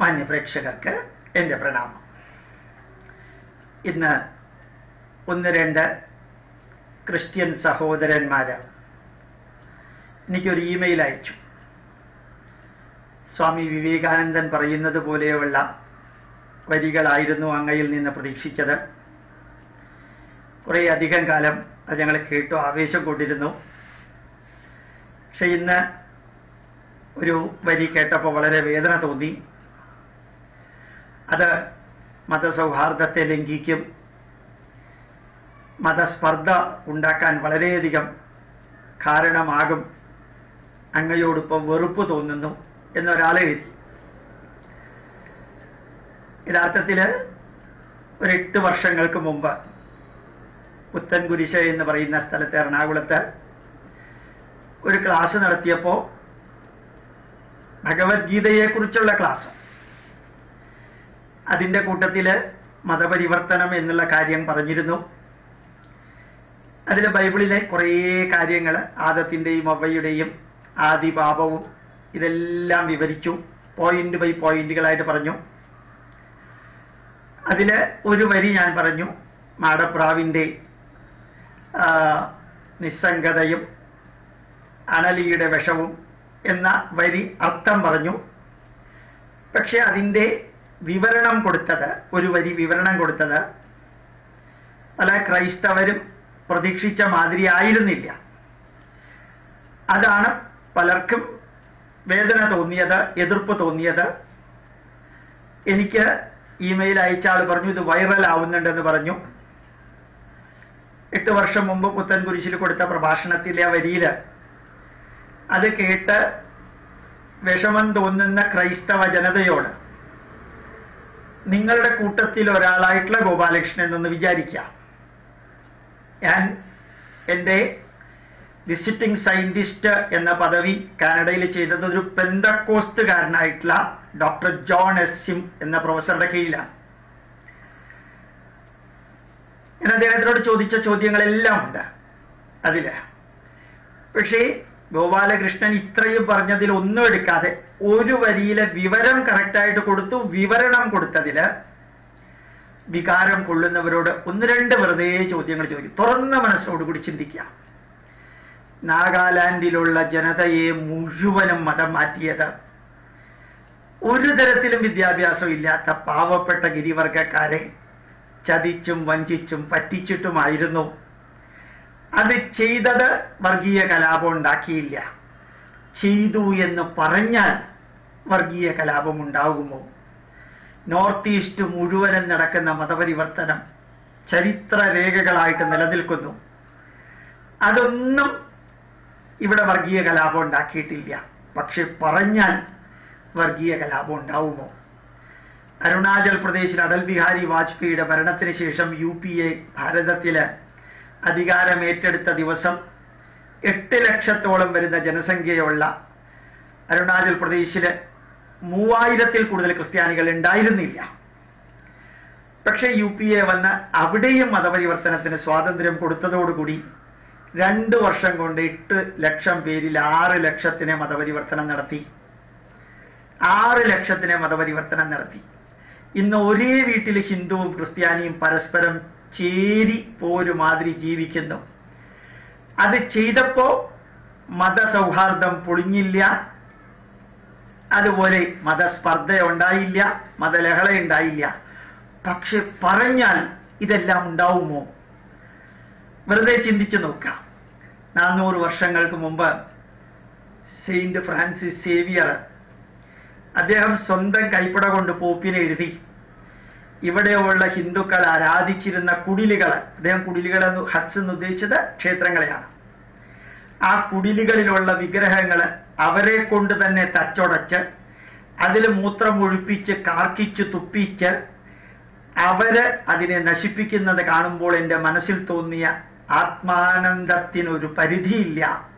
മാന്യ പ്രേക്ഷകർക്ക് എന്റെ പ്രണാമം. ഇന്ന് ഒന്ന് രണ്ട് ക്രിസ്ത്യൻ സഹോദരന്മാർ എനിക്കൊരു ഇമെയിൽ അയച്ചു. സ്വാമി വിവേകാനന്ദൻ പറയുന്നത് പോലെയുള്ള വരികളായിരുന്നു അങ്ങയിൽ നിന്ന് പ്രതീക്ഷിച്ചത്. കുറേ അധികം കാലം അത് ഞങ്ങൾ കേട്ടു ആവേശം കൊണ്ടിരുന്നു. പക്ഷെ ഇന്ന് ഒരു വരി കേട്ടപ്പോൾ വളരെ വേദന തോന്നി. അത് മതസൗഹാർദ്ദത്തെ ലംഘിക്കും. മതസ്പർദ്ധ ഉണ്ടാക്കാൻ വളരെയധികം കാരണമാകും. അങ്ങയോടൊപ്പം വെറുപ്പ് തോന്നുന്നു എന്നൊരാൾ എഴുതി. യഥാർത്ഥത്തിൽ ഒരു എട്ട് വർഷങ്ങൾക്ക് മുമ്പ് പുത്തൻകുരിശ എന്ന് പറയുന്ന സ്ഥലത്ത് എറണാകുളത്ത് ഒരു ക്ലാസ് നടത്തിയപ്പോൾ ഭഗവത്ഗീതയെക്കുറിച്ചുള്ള ക്ലാസ്. അതിന്റെ കൂട്ടത്തിൽ മതപരിവർത്തനം എന്നുള്ള കാര്യം പറഞ്ഞിരുന്നു. അതിൽ ബൈബിളിലെ കുറേ കാര്യങ്ങൾ ആദത്തിന്റെയും അവയുടെയും ആദിപാപവും ഇതെല്ലാം വിവരിച്ചു. പോയിന്റ് ബൈ പോയിന്റുകളായിട്ട് പറഞ്ഞു. അതിൽ ഒരു വരി ഞാൻ പറഞ്ഞു. മാടപ്രാവിന്റെ നിസ്സംഗതയും അണലിയുടെ വിഷവും എന്ന വരി അർത്ഥം പറഞ്ഞു. പക്ഷെ അതിന്റെ വിവരണം കൊടുത്തത് ഒരു വരി വിവരണം കൊടുത്തത് പല ക്രൈസ്തവരും പ്രതീക്ഷിച്ച മാതിരി ആയിരുന്നില്ല. അതാണ് പലർക്കും വേദന തോന്നിയത് എതിർപ്പ് തോന്നിയത്. എനിക്ക് ഇമെയിൽ അയച്ച ആൾ പറഞ്ഞു ഇത് വൈറൽ ആവുന്നുണ്ടെന്ന് പറഞ്ഞു. എട്ട് വർഷം മുമ്പ് പുത്തൻകുരിശിൽ കൊടുത്ത പ്രഭാഷണത്തിലെ ആ വരിയിൽ അത് കേട്ട് വിഷമം തോന്നുന്ന ക്രൈസ്തവ ജനതയോട് നിങ്ങളുടെ കൂട്ടത്തിൽ ഒരാളായിട്ടുള്ള ഗോപാലകൃഷ്ണൻ എന്നൊന്ന് വിചാരിക്കാം ഞാൻ എന്റെ വിസിറ്റിംഗ് സയന്റിസ്റ്റ് എന്ന പദവി കാനഡയിൽ ചെയ്തത് ഒരു പെന്തക്കോസ്റ്റുകാരനായിട്ടുള്ള ഡോക്ടർ ജോൺ എസ് സിം എന്ന പ്രൊഫസറുടെ കീഴിലാണ്. ഞാൻ അദ്ദേഹത്തിനോട് ചോദിച്ച ചോദ്യങ്ങളെല്ലാം ഉണ്ട് അതിൽ. പക്ഷേ ഗോപാലകൃഷ്ണൻ ഇത്രയും പറഞ്ഞതിൽ ഒന്നും എടുക്കാതെ ഒരു വരിയിലെ വിവരം കറക്റ്റായിട്ട് കൊടുത്തു വിവരണം കൊടുത്തതിൽ വികാരം കൊള്ളുന്നവരോട് ഒന്ന് രണ്ട് വെറുതെ ചോദ്യങ്ങൾ ചോദിക്കും. തുറന്ന മനസ്സോടുകൂടി ചിന്തിക്കുക. നാഗാലാൻഡിലുള്ള ജനതയെ മുഴുവനും മതം മാറ്റിയത് ഒരു തരത്തിലും വിദ്യാഭ്യാസം ഇല്ലാത്ത പാവപ്പെട്ട ഗിരിവർഗക്കാരെ ചതിച്ചും വഞ്ചിച്ചും പറ്റിച്ചിട്ടുമായിരുന്നു അത് ചെയ്തത് വർഗീയ കലാപം ഉണ്ടാക്കിയില്ല. ചെയ്തു എന്ന് പറഞ്ഞാൽ വർഗീയ കലാപം ഉണ്ടാകുമോ? നോർത്ത് ഈസ്റ്റ് മുഴുവനും നടക്കുന്ന മതപരിവർത്തനം ചരിത്ര രേഖകളായിട്ട് നിലനിൽക്കുന്നു. അതൊന്നും ഇവിടെ വർഗീയ കലാപം ഉണ്ടാക്കിയിട്ടില്ല. പക്ഷെ പറഞ്ഞാൽ വർഗീയ കലാപം ഉണ്ടാവുമോ? അരുണാചൽ പ്രദേശിൽ അടൽ ബിഹാരി വാജ്പേയിയുടെ ഭരണത്തിന് ശേഷം യു പി എ ഭാരതത്തിൽ അധികാരമേറ്റെടുത്ത ദിവസം എട്ട് ലക്ഷത്തോളം വരുന്ന ജനസംഖ്യയുള്ള അരുണാചൽ പ്രദേശിൽ മൂവായിരത്തിൽ കൂടുതൽ ക്രിസ്ത്യാനികൾ ഉണ്ടായിരുന്നില്ല. പക്ഷേ യു പി എ വന്ന് അവിടെയും മതപരിവർത്തനത്തിന് സ്വാതന്ത്ര്യം കൊടുത്തതോടുകൂടി രണ്ട് വർഷം കൊണ്ട് എട്ട് ലക്ഷം പേരിൽ ആറ് ലക്ഷത്തിനെ മതപരിവർത്തനം നടത്തി. ആറ് ലക്ഷത്തിനെ മതപരിവർത്തനം നടത്തി. ഇന്ന് ഒരേ വീട്ടിൽ ഹിന്ദുവും ക്രിസ്ത്യാനിയും പരസ്പരം ചേരി പോരുമാതിരി ജീവിക്കുന്നു. അത് ചെയ്തപ്പോ മതസൗഹാർദ്ദം പൊളിഞ്ഞില്ല. അതുപോലെ മതസ്പർദ്ധ ഉണ്ടായില്ല മതലഹള ഉണ്ടായില്ല പക്ഷെ പറഞ്ഞാൽ ഇതെല്ലാം ഉണ്ടാവുമോ? വെറുതെ ചിന്തിച്ചു നോക്കാം നാനൂറ് വർഷങ്ങൾക്ക് മുമ്പ് സെയിന്റ് ഫ്രാൻസിസ് സേവിയർ അദ്ദേഹം സ്വന്തം കൈപ്പട കൊണ്ട് പോപ്പിനെ എഴുതി. ഇവിടെയുള്ള ഹിന്ദുക്കൾ ആരാധിച്ചിരുന്ന കുടിലുകൾ അദ്ദേഹം കുടിലുകൾ എന്ന് ഹട്സ് എന്ന് ഉദ്ദേശിച്ചത് ക്ഷേത്രങ്ങളെയാണ്. ആ കുടിലുകളിലുള്ള വിഗ്രഹങ്ങൾ അവരെ കൊണ്ട് തന്നെ തച്ചൊടച്ച് അതിൽ മൂത്രം ഒഴിപ്പിച്ച് കാർക്കിച്ച് തുപ്പിച്ച് അവർ അതിനെ നശിപ്പിക്കുന്നത് കാണുമ്പോൾ എന്റെ മനസ്സിൽ തോന്നിയ ആത്മാനന്ദത്തിനൊരു പരിധിയില്ല.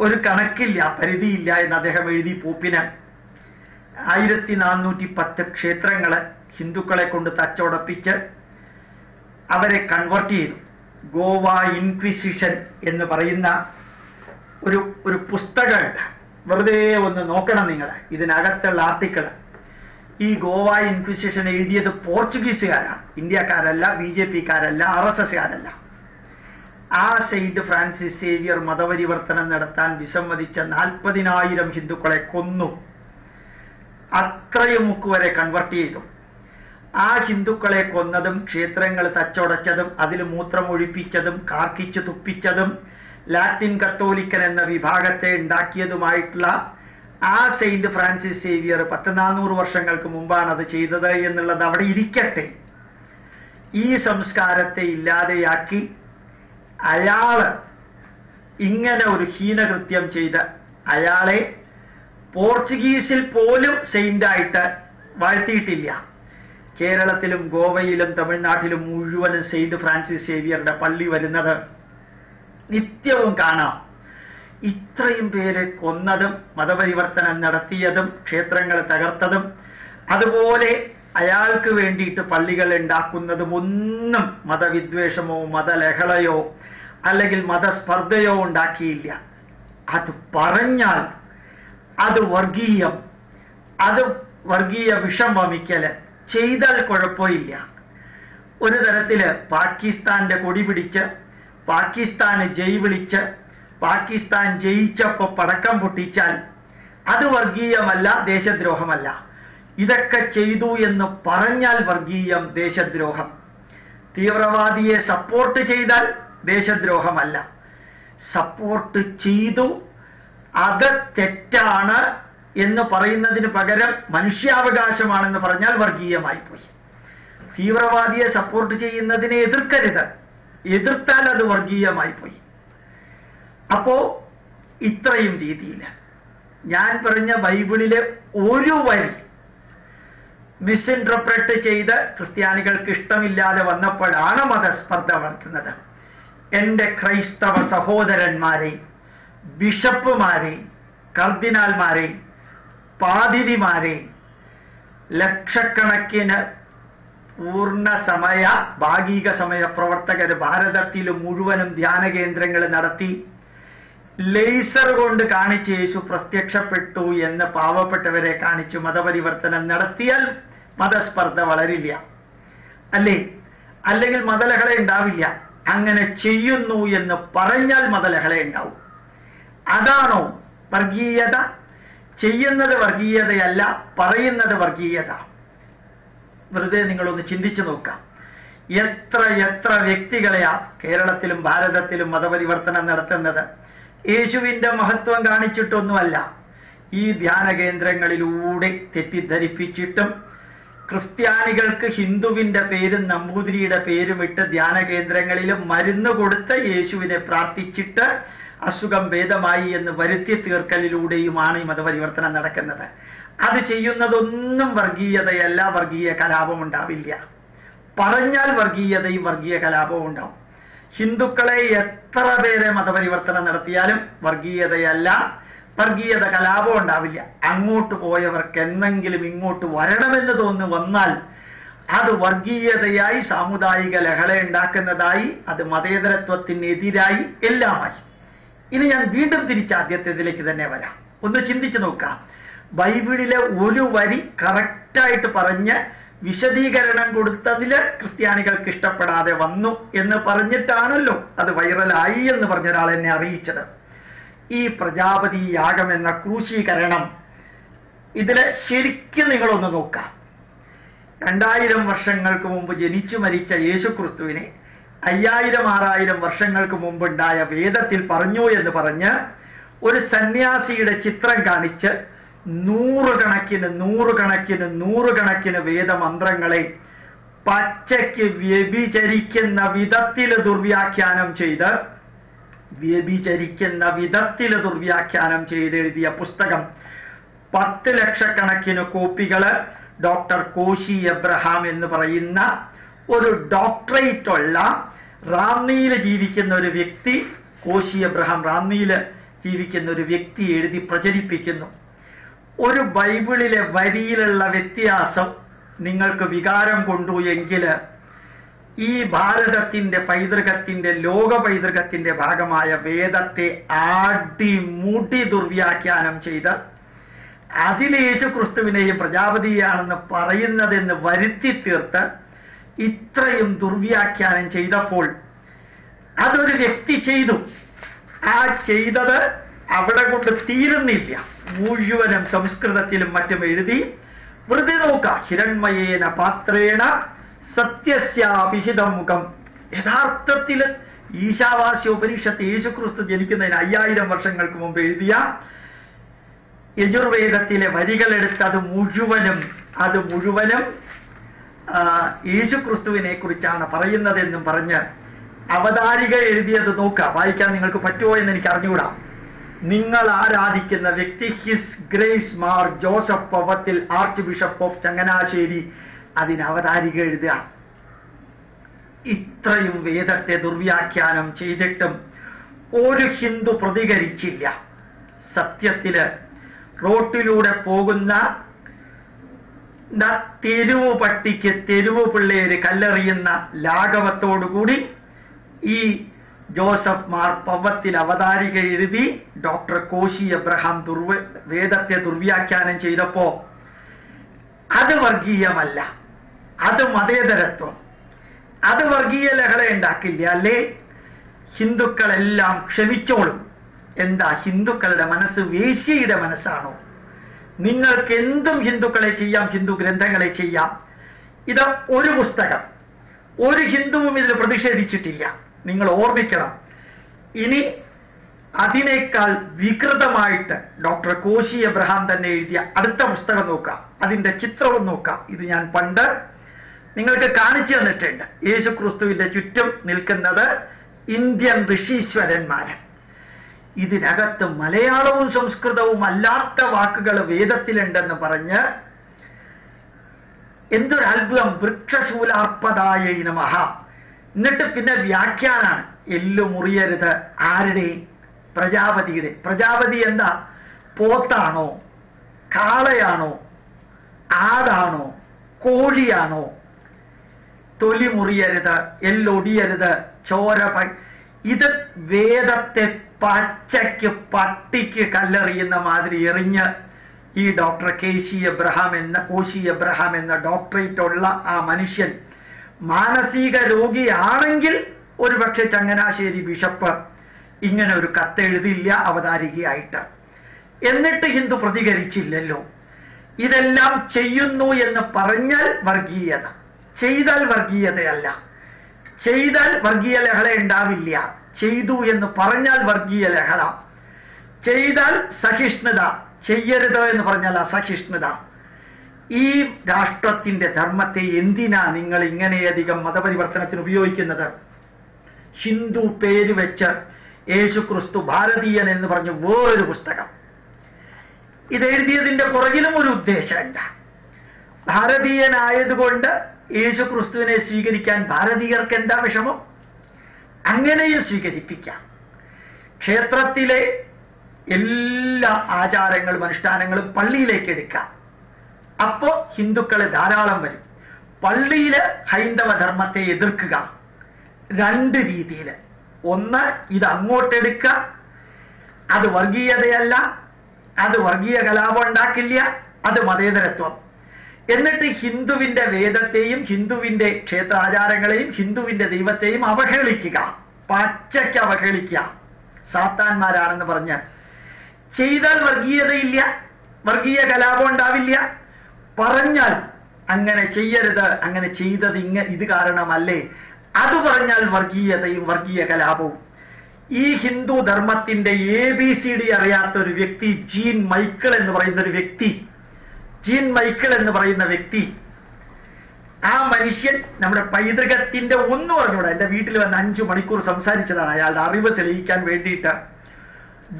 ഒരു കണക്കില്ല പരിധിയില്ല എന്ന് അദ്ദേഹം എഴുതി പോപ്പിന്. ആയിരത്തി നാനൂറ്റി പത്ത് ക്ഷേത്രങ്ങളെ ഹിന്ദുക്കളെ കൊണ്ട് തച്ചോടപ്പിച്ച് അവരെ കൺവേർട്ട് ചെയ്തു. ഗോവ ഇൻക്വിസിഷൻ എന്ന് പറയുന്ന ഒരു ഒരു പുസ്തകമുണ്ട് വെറുതെ ഒന്ന് നോക്കണം നിങ്ങൾ ഇതിനകത്തുള്ള ആർട്ടിക്കിൾ ഈ ഗോവ ഇൻക്വിസിഷൻ എഴുതിയത് പോർച്ചുഗീസുകാരാണ് ഇന്ത്യക്കാരല്ല ബി ജെ പിക്കാരല്ല ആർ എസ് എസ്കാരല്ല. ആ സെയിന്റ് ഫ്രാൻസിസ് സേവിയർ മതപരിവർത്തനം നടത്താൻ വിസമ്മതിച്ച നാൽപ്പതിനായിരം ഹിന്ദുക്കളെ കൊന്നു. അത്രയും മുക്കുവരെ കൺവെർട്ട് ചെയ്തു. ആ ഹിന്ദുക്കളെ കൊന്നതും ക്ഷേത്രങ്ങൾ തച്ചൊടച്ചതും അതിൽ മൂത്രമൊഴിപ്പിച്ചതും കാർക്കിച്ചു തുപ്പിച്ചതും ലാറ്റിൻ കത്തോലിക്കൻ എന്ന വിഭാഗത്തെ ഉണ്ടാക്കിയതുമായിട്ടുള്ള ആ സെയിന്റ് ഫ്രാൻസിസ് സേവിയർ പത്ത് നാനൂറ് വർഷങ്ങൾക്ക് മുമ്പാണ് അത് ചെയ്തത് എന്നുള്ളത് അവിടെ ഇരിക്കട്ടെ. ഈ സംസ്കാരത്തെ ഇല്ലാതെയാക്കി അയാൾ ഇങ്ങനെ ഒരു ഹീനകൃത്യം ചെയ്ത് അയാളെ പോർച്ചുഗീസിൽ പോലും സെയിന്റായിട്ട് വാഴ്ത്തിയിട്ടില്ല. കേരളത്തിലും ഗോവയിലും തമിഴ്നാട്ടിലും മുഴുവനും സെയിന്റ് ഫ്രാൻസിസ് സേവിയറുടെ പള്ളി വരുന്നത് നിത്യവും കാണാം. ഇത്രയും പേരെ കൊന്നതും മതപരിവർത്തനം നടത്തിയതും ക്ഷേത്രങ്ങൾ തകർത്തതും അതുപോലെ അയാൾക്ക് വേണ്ടിയിട്ട് പള്ളികൾ ഉണ്ടാക്കുന്നതും ഒന്നും മതവിദ്വേഷമോ മതലഹളയോ അല്ലെങ്കിൽ മതസ്പർദ്ധയോ ഉണ്ടാക്കിയില്ല. അത് പറഞ്ഞാൽ അത് വർഗീയം. അത് വർഗീയ വിഷം വമിക്കൽ. ചെയ്താൽ കുഴപ്പമില്ല. ഒരു തരത്തിൽ പാകിസ്ഥാന്റെ കൊടി പിടിച്ച് പാകിസ്ഥാന് ജയ് വിളിച്ച് പാകിസ്ഥാൻ ജയിച്ചപ്പോ പടക്കം പൊട്ടിച്ചാൽ അത് വർഗീയമല്ല ദേശദ്രോഹമല്ല. ഇതൊക്കെ ചെയ്തു എന്ന് പറഞ്ഞാൽ വർഗീയം ദേശദ്രോഹം. തീവ്രവാദിയെ സപ്പോർട്ട് ചെയ്താൽ ദേശദ്രോഹമല്ല. സപ്പോർട്ട് ചെയ്തു അത് തെറ്റാണ് എന്ന് പറയുന്നതിന് പകരം മനുഷ്യാവകാശമാണെന്ന് പറഞ്ഞാൽ വർഗീയമായി പോയി. തീവ്രവാദിയെ സപ്പോർട്ട് ചെയ്യുന്നതിനെ എതിർക്കരുത്. എതിർത്താൽ അത് വർഗീയമായി പോയി. അപ്പോ ഇത്രയും രീതിയിൽ ഞാൻ പറഞ്ഞ ബൈബിളിലെ ഒരു വരി മിസ്ഇന്റർപ്രറ്റ് ചെയ്ത് ക്രിസ്ത്യാനികൾക്ക് ഇഷ്ടമില്ലാതെ വന്നപ്പോഴാണ് മതസ്പർദ്ധ വളർത്തുന്നത്. എന്റെ ക്രൈസ്തവ സഹോദരന്മാരെ ബിഷപ്പുമാരെ കർദിനാൽമാരെ പാതിരിമാരെ ലക്ഷക്കണക്കിന് പൂർണ സമയ ഭാഗിക സമയ പ്രവർത്തകർ ഭാരതത്തിൽ മുഴുവനും ധ്യാന കേന്ദ്രങ്ങൾ നടത്തി ലേസർ കൊണ്ട് കാണിച്ച് യേശു പ്രത്യക്ഷപ്പെട്ടു എന്ന് പാവപ്പെട്ടവരെ കാണിച്ചു മതപരിവർത്തനം നടത്തിയാൽ മതസ്പർദ്ധ വളരില്ല. അല്ലേ? അല്ലെങ്കിൽ മതലഹള ഉണ്ടാവില്ല. അങ്ങനെ ചെയ്യുന്നു എന്ന് പറഞ്ഞാൽ മതലഹള ഉണ്ടാവും. അതാണോ വർഗീയത? ചെയ്യുന്നത് വർഗീയതയല്ല പറയുന്നത് വർഗീയത. വെറുതെ നിങ്ങളൊന്ന് ചിന്തിച്ചു നോക്കാം. എത്ര എത്ര വ്യക്തികളെയാ കേരളത്തിലും ഭാരതത്തിലും മതപരിവർത്തനം നടത്തുന്നത്? യേശുവിന്റെ മഹത്വം കാണിച്ചിട്ടൊന്നുമല്ല. ഈ ധ്യാന കേന്ദ്രങ്ങളിലൂടെ തെറ്റിദ്ധരിപ്പിച്ചിട്ടും ക്രിസ്ത്യാനികൾക്ക് ഹിന്ദുവിന്റെ പേരും നമ്പൂതിരിയുടെ പേരും ഇട്ട് ധ്യാന കേന്ദ്രങ്ങളിലും മരുന്ന് കൊടുത്ത് യേശുവിനെ പ്രാർത്ഥിച്ചിട്ട് അസുഖം ഭേദമായി എന്ന് വരുത്തി തീർക്കലിലൂടെയുമാണ് ഈ മതപരിവർത്തനം നടക്കുന്നത്. അത് ചെയ്യുന്നതൊന്നും വർഗീയതയല്ല വർഗീയ കലാപം ഉണ്ടാവില്ല. പറഞ്ഞാൽ വർഗീയതയും വർഗീയ കലാപവും ഉണ്ടാവും. ഹിന്ദുക്കളെ എത്ര പേരെ മതപരിവർത്തനം നടത്തിയാലും വർഗീയതയല്ല വർഗീയത കലാപം ഉണ്ടാവില്ല. അങ്ങോട്ട് പോയവർക്ക് എന്നെങ്കിലും ഇങ്ങോട്ട് വരണമെന്ന് തോന്നി വന്നാൽ അത് വർഗീയതയായി സാമുദായിക ലഹള ഉണ്ടാക്കുന്നതായി അത് മതേതരത്വത്തിനെതിരായി എല്ലാമായി. ഇനി ഞാൻ വീണ്ടും തിരിച്ച് ആദ്യത്തേതിലേക്ക് തന്നെ വരാം. ഒന്ന് ചിന്തിച്ചു നോക്കാം ബൈബിളിലെ ഒരു വരി കറക്റ്റായിട്ട് പറഞ്ഞ് വിശദീകരണം കൊടുത്തതിൽ ക്രിസ്ത്യാനികൾക്ക് ഇഷ്ടപ്പെടാതെ വന്നു എന്ന് പറഞ്ഞിട്ടാണല്ലോ അത് വൈറലായി എന്ന് പറഞ്ഞ ഒരാൾ എന്നെ അറിയിച്ചത്. ഈ പ്രജാപതി യാഗം എന്ന ക്രൂശീകരണം ഇതിൽ ശരിക്കും നിങ്ങളൊന്ന് നോക്കാം രണ്ടായിരം വർഷങ്ങൾക്ക് മുമ്പ് ജനിച്ചു മരിച്ച യേശു ക്രിസ്തുവിനെ അയ്യായിരം ആറായിരം വർഷങ്ങൾക്ക് മുമ്പുണ്ടായ വേദത്തിൽ പറഞ്ഞു എന്ന് പറഞ്ഞ് ഒരു സന്യാസിയുടെ ചിത്രം കാണിച്ച് നൂറുകണക്കിന് നൂറുകണക്കിന് നൂറുകണക്കിന് വേദമന്ത്രങ്ങളെ പച്ചയ്ക്ക് വ്യഭിചരിക്കുന്ന വിധത്തിൽ ദുർവ്യാഖ്യാനം ചെയ്ത് വ്യഭിചരിക്കുന്ന വിധത്തിൽ ദുർവ്യാഖ്യാനം ചെയ്ത് എഴുതിയ പുസ്തകം. പത്ത് ലക്ഷക്കണക്കിന് കോപ്പികൾ ഡോക്ടർ കോശി എബ്രഹാം എന്ന് പറയുന്ന ഒരു ഡോക്ടറേറ്റ് ഉള്ള റാന്നിയിൽ ജീവിക്കുന്ന ഒരു വ്യക്തി കോശി അബ്രഹാം റാന്നിയിൽ ജീവിക്കുന്ന ഒരു വ്യക്തി എഴുതി പ്രചരിപ്പിക്കുന്നു. ഒരു ബൈബിളിലെ വരിയിലുള്ള വ്യത്യാസം നിങ്ങൾക്ക് വികാരം കൊണ്ടു എങ്കിൽ ഈ ഭാരതത്തിന്റെ പൈതൃകത്തിന്റെ ലോക പൈതൃകത്തിന്റെ ഭാഗമായ വേദത്തെ ആടിമുടി ദുർവ്യാഖ്യാനം ചെയ്ത് അതിൽ യേശു ക്രിസ്തുവിനെയും പ്രജാപതിയാണെന്ന് പറയുന്നതെന്ന് വരുത്തി തീർത്ത് ഇത്രയും ദുർവ്യാഖ്യാനം ചെയ്തപ്പോൾ അതൊരു വ്യക്തി ചെയ്തു. ആ ചെയ്തത് അവിടെ കൊണ്ട് തീരുന്നില്ല. മുഴുവനും സംസ്കൃതത്തിലും മറ്റും എഴുതി വൃതി നോക്ക ഹിരൺമയേന പാത്രേണ സത്യസ്യാഭിഹിതം മുഖം യഥാർത്ഥത്തിൽ ഈശാവാസ്യ ഉപനിഷത്ത് യേശുക്രിസ്തു ജനിക്കുന്നതിന് അയ്യായിരം വർഷങ്ങൾക്ക് മുമ്പ് എഴുതിയ യജുർവേദത്തിലെ വരികളെടുത്ത് അത് മുഴുവനും അത് മുഴുവനും യേശുക്രിസ്തുവിനെ കുറിച്ചാണ് പറയുന്നതെന്നും പറഞ്ഞ് അവതാരിക എഴുതിയത് നോക്കുക. വായിക്കാൻ നിങ്ങൾക്ക് പറ്റുമോ എന്ന് എനിക്ക് അറിഞ്ഞുകൂടാ. നിങ്ങൾ ആരാധിക്കുന്ന വ്യക്തി his grace Mar Joseph Pavathil archbishop of Changanassery അതിന് അവതാരിക എഴുതുക. ഇത്രയും വേദത്തെ ദുർവ്യാഖ്യാനം ചെയ്തിട്ടും ഒരു ഹിന്ദു പ്രതികരിച്ചില്ല. സത്യത്തിൽ റോട്ടിലൂടെ പോകുന്ന തെരുവ് പട്ടിക്ക് തെരുവ് പിള്ളേര് കല്ലെറിയുന്ന ലാഘവത്തോടുകൂടി ഈ ജോസഫ് മാർ പവത്തിൽ അവതാരിക എഴുതി ഡോക്ടർ കോശി എബ്രഹാം ദുർവ വേദത്തെ ദുർവ്യാഖ്യാനം ചെയ്തപ്പോ അത് വർഗീയമല്ല. അത് മതേതരത്വം. അത് വർഗീയ ലഹള ഉണ്ടാക്കില്ല? അല്ലേ? ഹിന്ദുക്കളെല്ലാം ക്ഷമിച്ചോളും. എന്താ? ഹിന്ദുക്കളുടെ മനസ്സ് വേശ്യയുടെ മനസ്സാണോ? നിങ്ങൾക്ക് എന്തും ഹിന്ദുക്കളെ ചെയ്യാം ഹിന്ദു ഗ്രന്ഥങ്ങളെ ചെയ്യാം. ഇത് ഒരു പുസ്തകം. ഒരു ഹിന്ദുവും ഇതിൽ പ്രതിഷേധിച്ചിട്ടില്ല. നിങ്ങൾ ഓർമ്മിക്കണം. ഇനി അതിനേക്കാൾ വികൃതമായിട്ട് ഡോക്ടർ കോശി എബ്രഹാം തന്നെ എഴുതിയ അടുത്ത പുസ്തകം നോക്കാം. അതിന്റെ ചിത്രവും നോക്കാം. ഇത് ഞാൻ പണ്ട് നിങ്ങൾക്ക് കാണിച്ചു തന്നിട്ടുണ്ട്. യേശു ക്രിസ്തുവിന്റെ ചുറ്റും നിൽക്കുന്നത് ഇന്ത്യൻ ഋഷീശ്വരന്മാര് ഇതിനകത്ത് മലയാളവും സംസ്കൃതവും അല്ലാത്ത വാക്കുകൾ വേദത്തിലുണ്ടെന്ന് പറഞ്ഞ് എന്തൊരു അത്ഭുതം വൃക്ഷശൂലാർപ്പതായ നമഹ എന്നിട്ട് പിന്നെ വ്യാഖ്യാനാണ്. എല്ലു മുറിയരുത് ആരുടെ? പ്രജാപതിയുടെ. പ്രജാപതി എന്താ? പോത്താണോ? കാളയാണോ? ആടാണോ? കോഴിയാണോ? തൊലി മുറിയരുത് എല്ലൊടിയരുത് ചോര ഇത് വേദത്തെ പച്ചയ്ക്ക് പട്ടിക്ക് കല്ലെറിയുന്ന മാതിരി എറിഞ്ഞ് ഈ ഡോക്ടർ കെ സി എബ്രഹാം എന്ന കോശി എബ്രഹാം എന്ന ഡോക്ടറേറ്റ് ഉള്ള ആ മനുഷ്യൻ മാനസിക രോഗിയാണെങ്കിൽ ഒരുപക്ഷെ ചങ്ങനാശ്ശേരി ബിഷപ്പ് ഇങ്ങനെ ഒരു കത്തെഴുതില്ല അവതാരികയായിട്ട്. എന്നിട്ട് ഹിന്ദു പ്രതികരിച്ചില്ലല്ലോ. ഇതെല്ലാം ചെയ്യുന്നു എന്ന് പറഞ്ഞാൽ വർഗീയത. ചെയ്താൽ വർഗീയതയല്ല. ചെയ്താൽ വർഗീയ ലഹള ഉണ്ടാവില്ല. ചെയ്തു എന്ന് പറഞ്ഞാൽ വർഗീയ ലഹള. ചെയ്താൽ സഹിഷ്ണുത. ചെയ്യരുത് എന്ന് പറഞ്ഞാൽ അസഹിഷ്ണുത. ഈ രാഷ്ട്രത്തിന്റെ ധർമ്മത്തെ എന്തിനാ നിങ്ങൾ ഇങ്ങനെയധികം മതപരിവർത്തനത്തിന് ഉപയോഗിക്കുന്നത്? ഹിന്ദു പേര് വെച്ച് യേശുക്രിസ്തു ഭാരതീയൻ എന്ന് പറഞ്ഞ് വേറൊരു പുസ്തകം. ഇത് എഴുതിയതിന്റെ പുറകിലും ഒരു ഉദ്ദേശമില്ല. ഭാരതീയനായതുകൊണ്ട് യേശുക്രിസ്തുവിനെ സ്വീകരിക്കാൻ ഭാരതീയർക്ക് എന്താ വിഷമം? അങ്ങനെയും സ്വീകരിപ്പിക്കാം. ക്ഷേത്രത്തിലെ എല്ലാ ആചാരങ്ങളും അനുഷ്ഠാനങ്ങളും പള്ളിയിലേക്ക് എടുക്കാം. അപ്പോ ഹിന്ദുക്കളെ ധാരാളം വരും. പള്ളിയിലെ ഹൈന്ദവ ധർമ്മത്തെ എതിർക്കുക. രണ്ട് രീതിയിൽ ഒന്ന് ഇത് അങ്ങോട്ടെടുക്കുക അത് വർഗീയതയല്ല. അത് വർഗീയ കലാപം ഉണ്ടാക്കില്ല. അത് മതേതരത്വം. എന്നിട്ട് ഹിന്ദുവിന്റെ വേദത്തെയും ഹിന്ദുവിന്റെ ക്ഷേത്രാചാരങ്ങളെയും ഹിന്ദുവിന്റെ ദൈവത്തെയും അവഹേളിക്കുക. പച്ചയ്ക്ക് അവഹേളിക്കുക. സാത്താന്മാരാണെന്ന് പറഞ്ഞ് ചെയ്താൽ വർഗീയതയില്ല വർഗീയ കലാപം ഉണ്ടാവില്ല. പറഞ്ഞാൽ അങ്ങനെ ചെയ്യരുത് അങ്ങനെ ചെയ്തത് ഇങ്ങ ഇത് കാരണമല്ലേ? അത് പറഞ്ഞാൽ വർഗീയതയും വർഗീയ കലാപവും. ഈ ഹിന്ദു ധർമ്മത്തിന്റെ എ ബി സി ഡി അറിയാത്ത ഒരു വ്യക്തി ജീൻ മൈക്കിൾ എന്ന് പറയുന്ന ഒരു വ്യക്തി ജീൻ മൈക്കിൾ എന്ന് പറയുന്ന വ്യക്തി ആ മനുഷ്യൻ നമ്മുടെ പൈതൃകത്തിന്റെ ഒന്നും അറിഞ്ഞൂടാ. എന്റെ വീട്ടിൽ വന്ന് അഞ്ചു മണിക്കൂർ സംസാരിച്ചതാണ് അയാളുടെ അറിവ് തെളിയിക്കാൻ വേണ്ടിയിട്ട്.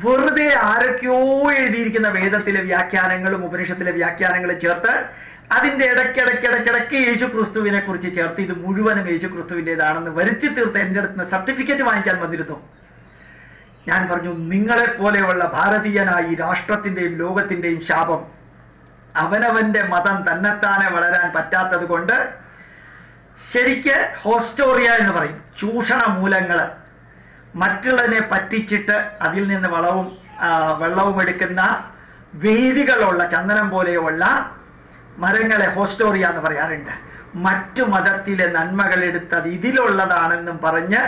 വെറുതെ ആരൊക്കെയോ എഴുതിയിരിക്കുന്ന വേദത്തിലെ വ്യാഖ്യാനങ്ങളും ഉപനിഷത്തിലെ വ്യാഖ്യാനങ്ങളും ചേർത്ത് അതിന്റെ ഇടയ്ക്കിടയ്ക്കിടയ്ക്കിടയ്ക്ക് യേശു ക്രിസ്തുവിനെ കുറിച്ച് ചേർത്ത് ഇത് മുഴുവനും യേശു ക്രിസ്തുവിന്റെതാണെന്ന് വരുത്തി തീർത്ത് എന്റെ അടുത്ത് നിന്ന് സർട്ടിഫിക്കറ്റ് വാങ്ങിക്കാൻ വന്നിരുന്നു. ഞാൻ പറഞ്ഞു നിങ്ങളെ പോലെയുള്ള ഭാരതീയനായി രാഷ്ട്രത്തിന്റെയും ലോകത്തിന്റെയും ശാപം അവനവന്റെ മതം തന്നെത്താനെ വളരാൻ പറ്റാത്തത് കൊണ്ട് ശരിക്ക് ഹോസ്റ്റോറിയ എന്ന് പറയും. ചൂഷണ മൂലങ്ങൾ മറ്റുള്ളതിനെ പറ്റിച്ചിട്ട് അതിൽ നിന്ന് വളവും വെള്ളവും എടുക്കുന്ന വേരുകളുള്ള ചന്ദനം പോലെയുള്ള മരങ്ങളെ ഹോസ്റ്റോറിയ എന്ന് പറയാറുണ്ട്. മറ്റു മതത്തിലെ നന്മകൾ എടുത്തത് ഇതിലുള്ളതാണെന്നും പറഞ്ഞ്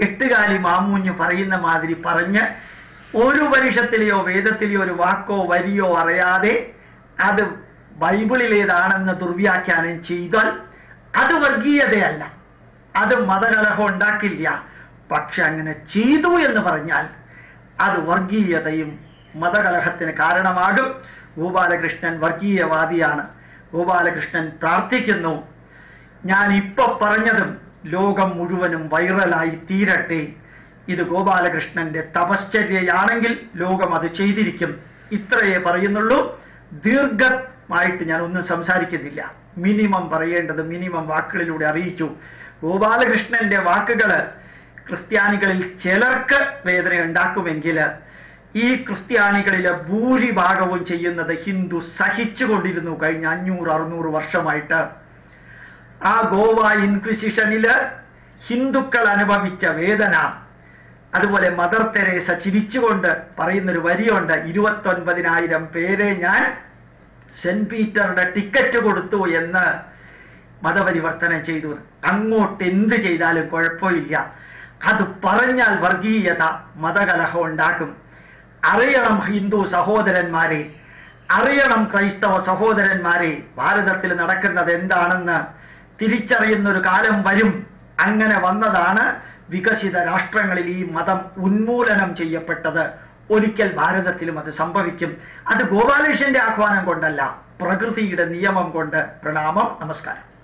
എട്ടുകാലി മാമൂഞ്ഞ് പറയുന്ന മാതിരി പറഞ്ഞ് ഒരു പരുഷത്തിലെയോ വേദത്തിലെയോ ഒരു വാക്കോ വരിയോ അറിയാതെ അത് ബൈബിളിലേതാണെന്ന് ദുർവ്യാഖ്യാനം ചെയ്താൽ അത് വർഗീയതയല്ല. അത് മതകലഹം ഉണ്ടാക്കില്ല. പക്ഷെ അങ്ങനെ ചെയ്തു എന്ന് പറഞ്ഞാൽ അത് വർഗീയതയും മതകലഹത്തിന് കാരണമാകും. ഗോപാലകൃഷ്ണൻ വർഗീയവാദിയാണ്. ഗോപാലകൃഷ്ണൻ പ്രാർത്ഥിക്കുന്നു ഞാൻ ഇപ്പൊ പറഞ്ഞതും ലോകം മുഴുവനും വൈറലായി തീരട്ടെ. ഇത് ഗോപാലകൃഷ്ണന്റെ തപശ്ചര്യയാണെങ്കിൽ ലോകം അത് ചെയ്തിരിക്കും. ഇത്രയേ പറയുന്നുള്ളൂ. ദീർഘമായിട്ട് ഞാൻ ഒന്നും സംസാരിക്കുന്നില്ല. മിനിമം പറയേണ്ടത് മിനിമം വാക്കുകളിലൂടെ അറിയിച്ചു. ഗോപാലകൃഷ്ണന്റെ വാക്കുകൾ ക്രിസ്ത്യാനികളിൽ ചിലർക്ക് വേദന ഉണ്ടാക്കുമെങ്കിൽ ഈ ക്രിസ്ത്യാനികളിലെ ഭൂരിഭാഗവും ചെയ്യുന്നത് ഹിന്ദു സഹിച്ചുകൊണ്ടിരുന്നു കഴിഞ്ഞ അഞ്ഞൂറ് അറുന്നൂറ് വർഷമായിട്ട്. ആ ഗോവ ഇൻക്വിസിഷനിൽ ഹിന്ദുക്കൾ അനുഭവിച്ച വേദന അതുപോലെ മദർ തെരേസ ചിരിച്ചുകൊണ്ട് പറയുന്നൊരു വരിയുണ്ട് ഇരുപത്തൊൻപതിനായിരം പേരെ ഞാൻ സെന്റ് പീറ്ററുടെ ടിക്കറ്റ് കൊടുത്തു എന്ന് മതപരിവർത്തനം ചെയ്തു. അങ്ങോട്ട് എന്ത് ചെയ്താലും കുഴപ്പമില്ല. അത് പറഞ്ഞാൽ വർഗീയത മതകലഹം ഉണ്ടാക്കും. അറിയണം ഹിന്ദു സഹോദരന്മാരെ അറിയണം ക്രൈസ്തവ സഹോദരന്മാരെ ഭാരതത്തിൽ നടക്കുന്നത് എന്താണെന്ന് തിരിച്ചറിയുന്ന ഒരു കാലം വരും. അങ്ങനെ വന്നതാണ് വികസിത രാഷ്ട്രങ്ങളിൽ ഈ മതം ഉന്മൂലനം ചെയ്യപ്പെട്ടത് ഒരിക്കൽ ഭാരതത്തിലും അത് സംഭവിക്കും. അത് ഗോപാലകൃഷ്ണന്റെ ആഹ്വാനം കൊണ്ടല്ല പ്രകൃതിയുടെ നിയമം കൊണ്ട്. പ്രണാമം നമസ്കാരം.